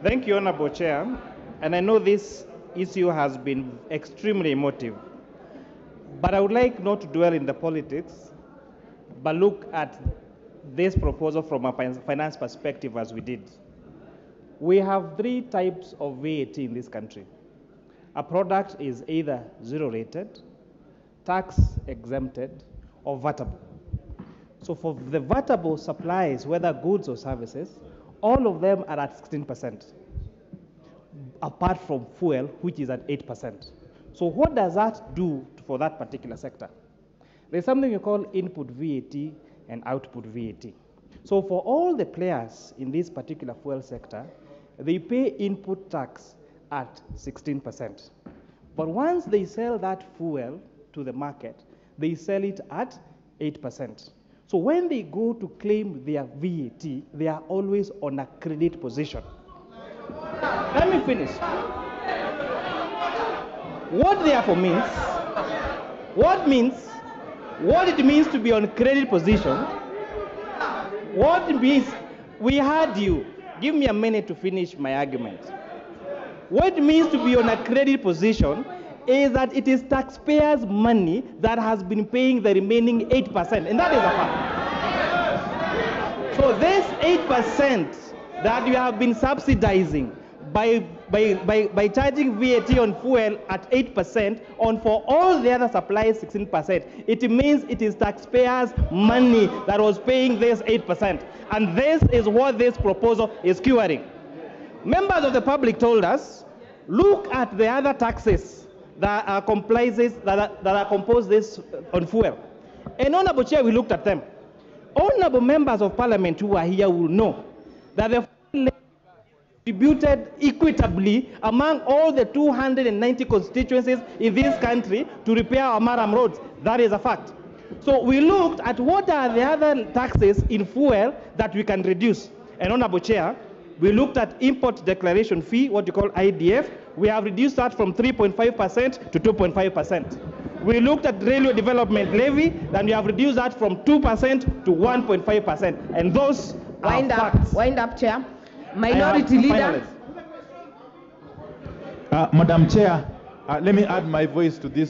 Thank you, Honorable Chair. And I know this issue has been extremely emotive. But I would like not to dwell in the politics, but look at this proposal from a finance perspective as we did. We have three types of VAT in this country. A product is either zero rated, tax exempted, or vatable. So for the vatable supplies, whether goods or services, all of them are at 16%, apart from fuel, which is at 8%. So what does that do for that particular sector? There's something we call input VAT and output VAT. So for all the players in this particular fuel sector, they pay input tax at 16%. But once they sell that fuel to the market, they sell it at 8%. So when they go to claim their VAT, they are always on a credit position. Let me finish. What therefore means, what means, what it means to be on a credit position, what it means, we heard you. Give me a minute to finish my argument. What it means to be on a credit position is that it is taxpayers' money that has been paying the remaining 8%, and that is a fact. So this 8% that you have been subsidizing by, by, by, by charging VAT on fuel at 8%, on for all the other supplies 16%, it means it is taxpayers' money that was paying this 8%. And this is what this proposal is curing. Members of the public told us, look at the other taxes that are that are, that are composed this uh, on fuel. And honorable chair, we looked at them. Honorable members of parliament who are here will know that the distributed equitably among all the 290 constituencies in this country to repair our murram roads. That is a fact. So we looked at what are the other taxes in fuel that we can reduce. And honorable chair, we looked at import declaration fee, what you call IDF. We have reduced that from 3.5% to 2.5%. We looked at railway development levy, and we have reduced that from 2% to 1.5%. And those Wind are up, facts. wind up, Chair. Minority Leader. Uh, Madam Chair, uh, let me add my voice to this